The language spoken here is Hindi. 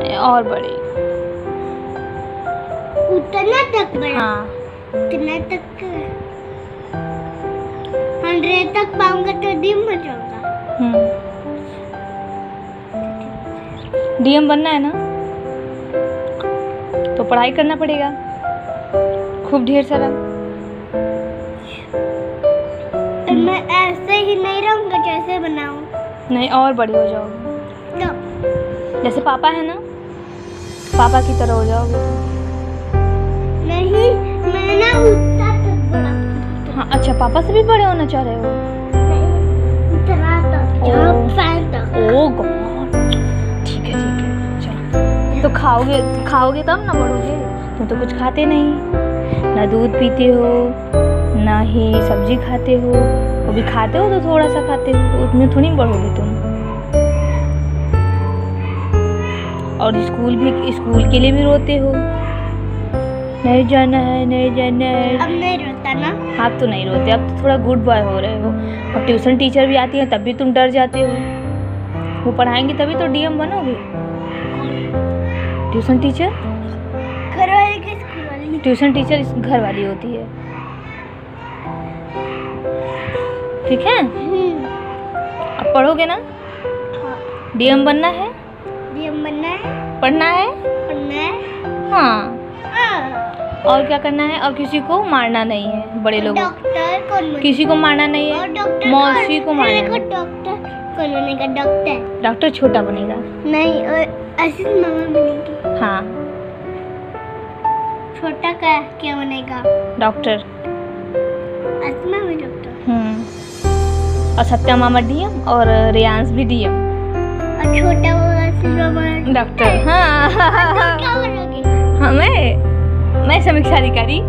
और बड़ी। उतना तक बड़ा? हाँ। उतना तक हंड्रेड तक पाऊँगा तो दिन हो जाऊँगा। हम्म। डीएम बनना है ना? तो पढ़ाई करना पड़ेगा। खूब ढेर सारा। मैं ऐसे ही नहीं रहूँगा कैसे बनाऊँ। नहीं और बड़ी हो जाओगे। तो जैसे पापा है ना? पापा की तरह हो जाओगे। नहीं मैं ना उतना तक बड़ा हाँ। अच्छा पापा से भी बड़े होना चाह रहे हो? तक ओ गॉड ठीक है ठीक है चलो। तो खाओगे खाओगे तब ना बढ़ोगे? तुम तो कुछ खाते नहीं। ना दूध पीते हो ना ही सब्ज़ी खाते हो। वो भी खाते हो तो थोड़ा सा खाते हो उतने थोड़ी बढ़ोगे तुम। और स्कूल भी स्कूल के लिए भी रोते हो। नहीं जाना है नहीं जाना है। अब नहीं रोता ना? आप तो नहीं रोते अब तो थोड़ा गुड बॉय हो रहे हो। और ट्यूशन टीचर भी आती है तब भी तुम डर जाते हो। वो पढ़ाएँगे तभी तो डीएम बनोगे। ट्यूशन टीचर घर वाले। ट्यूशन टीचर घर वाली होती है। ठीक है? हम्म, अब पढ़ोगे ना? हाँ, डीएम बनना है? डीएम बनना है। पढ़ना है? पढ़ना है। हाँ। हाँ, और क्या करना है? और किसी को मारना नहीं है बड़े लोगों किसी को मारना नहीं है डॉक्टर मौसी को मारना डॉक्टर कौन बनेगा? डॉक्टर। डॉक्टर छोटा बनेगा। नहीं और असित मामा बनेगी। हाँ। छोटा का क्या बनेगा? डॉक्टर। असमा भी डॉक्टर। हम्म। और सत्या मामा डीएम और रियांश भी डीएम। और छोटा डॉक्टर। हाँ। बनोगे हाँ मैं समीक्षा अधिकारी।